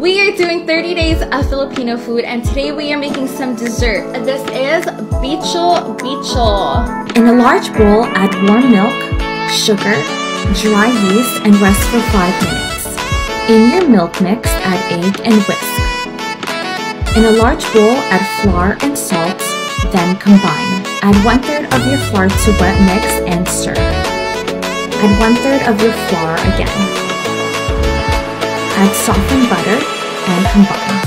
We are doing 30 days of Filipino food and today we are making some dessert. This is bicho bicho. In a large bowl, add warm milk, sugar, dry yeast, and rest for 5 minutes. In your milk mix, add egg and whisk. In a large bowl, add flour and salt, then combine. Add one third of your flour to wet mix and stir. Add one third of your flour again. Add softened butter and combine.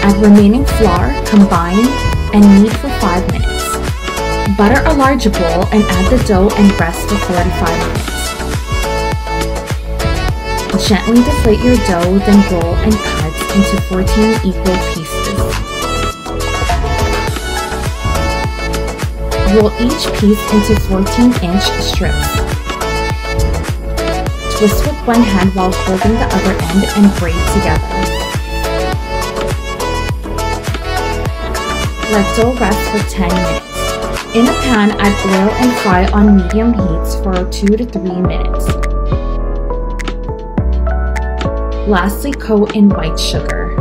Add remaining flour, combine, and knead for 5 minutes. Butter a large bowl and add the dough and rest for 45 minutes. Gently deflate your dough, then roll and cut into 14 equal pieces. Roll each piece into 14-inch strips. Twist with one hand while holding the other end and braid together. Let dough rest for 10 minutes. In a pan, add oil and fry on medium heat for 2 to 3 minutes. Lastly, coat in white sugar.